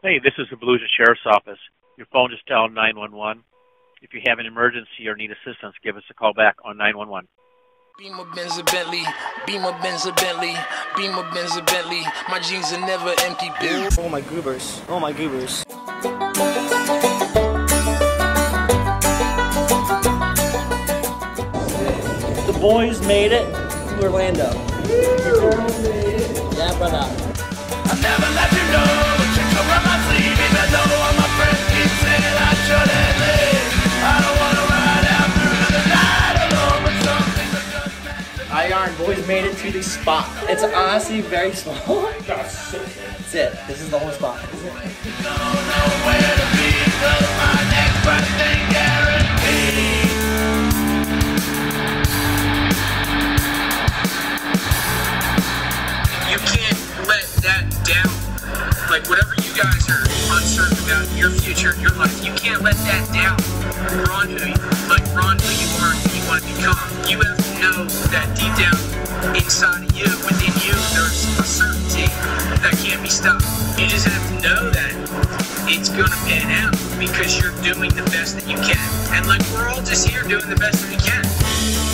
Hey, this is the Volusia Sheriff's Office. Your phone just dialed 911. If you have an emergency or need assistance, give us a call back on 911. Beamer Benz a Bentley, Beamer Benz a Bentley, Beamer Benz a Bentley. My jeans are never empty, bitch. Oh my goobers. Oh my goobers. The boys made it to Orlando. Yeah, brother. I never let you know boys made it to the spot. It's honestly very small. That's it. This is the whole spot. You guys are uncertain about your future, your life, you can't let that down. Run who you, like run who you are and who you want to become. You have to know that deep down inside of you, within you, there's a certainty that can't be stopped. You just have to know that it's gonna pan out because you're doing the best that you can. And like we're all just here doing the best that we can.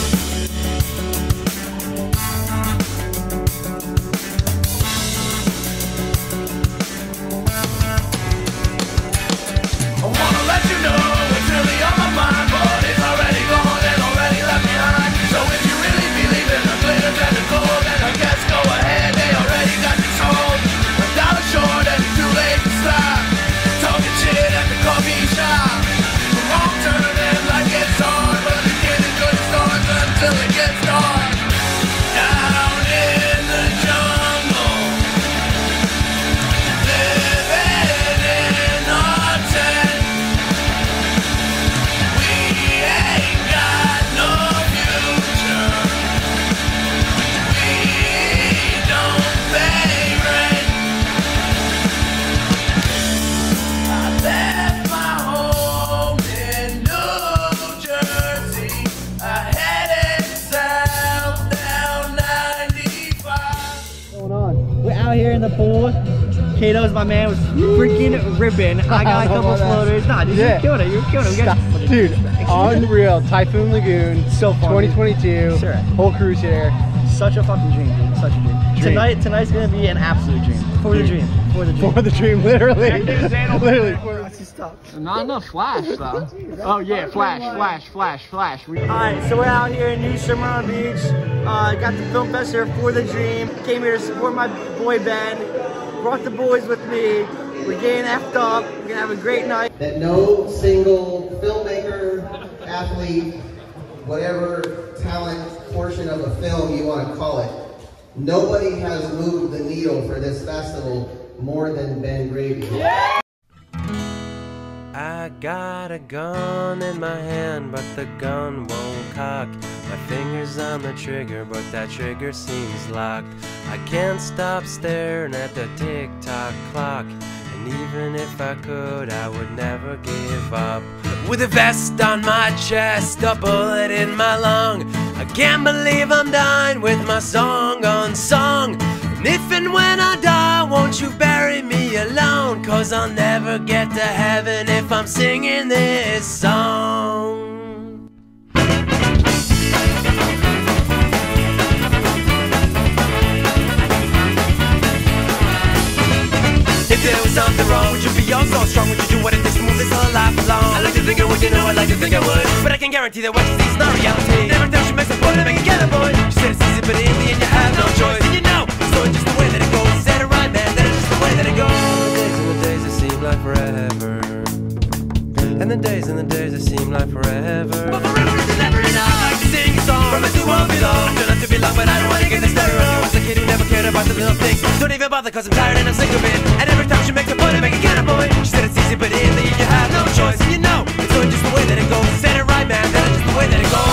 Out here in the pool. Kato's my man was freaking ripping. I got a couple floaters. Nah, dude, Yeah. you killed it. You killed it. Got Dude, unreal. Typhoon Lagoon, So fun, 2022. Sure. Whole cruise here. Such a fucking dream, dude. Such a dream. Dream. Tonight, tonight's gonna be an absolute dream. For the dream. For the dream. For the dream, literally. literally. For the Not enough flash though. Oh yeah, flash, flash, flash, flash. We- Alright, so we're out here in New Smyrna Beach. Uh, got the film fest here for the dream. Came here to support my boy Ben. Brought the boys with me. We're getting effed up. We're gonna have a great night. that no single filmmaker, athlete, whatever talent portion of a film you want to call it, nobody has moved the needle for this festival more than Ben Gravy. I got a gun in my hand, but the gun won't cock. My fingers on the trigger, but that trigger seems locked. I can't stop staring at the tick tock clock. And even if I could, I would never give up. With a vest on my chest, a bullet in my lung. I can't believe I'm dying with my song unsung. And if and when I die, won't you bury me alone? Cause I'll never get to heaven if I'm singing this song. If there was something wrong, would you be all so strong? Would you do what it takes to move this whole life along? I like to think I would, you know, I like to think I would. But I can guarantee that what you see is not reality. Never thought you makes a point to make it get a boy. Even bother, cause I'm tired and I'm sick of it. And every time she makes a point, I make it get a boy. She said it's easy, but in the end you have no choice. And you know, it's only just the way that it goes. Said it right, man. That is just the way that it goes.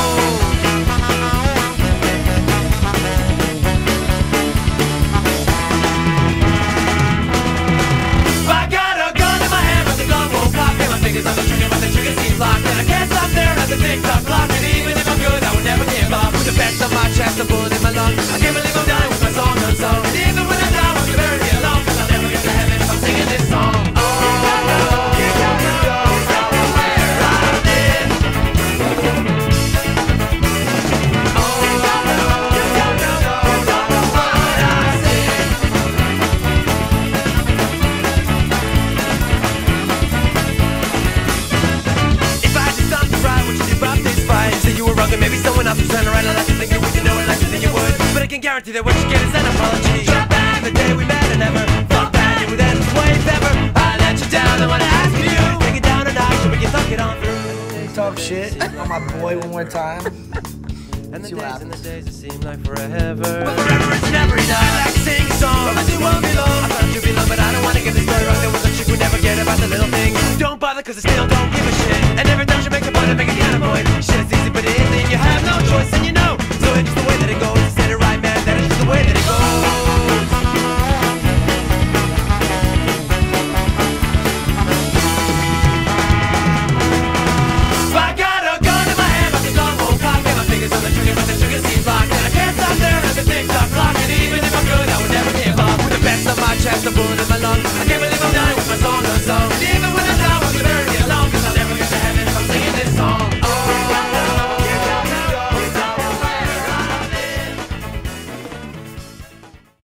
A the fingers on the trigger, but the trigger seems locked. And I can't stop there at the tick-tock clock. And even if I'm good, I would never give up. With the vest on my chest, a bullet in my lung. can guarantee that what you get is an apology. Drop back the day we met and never thought that it would end this way ever. I let you down, I wanna ask you. Take it down a notch so we can talk it on through. They talk shit on my boy one more time. And the days and the days seem like forever. But forever is never enough. I can sing a song, but you won't be long. I thought you'd be long, but I don't wanna get story wrong. There was a chick never about the little. Don't bother, cause I still don't give a shit. And every time she makes a point, I make.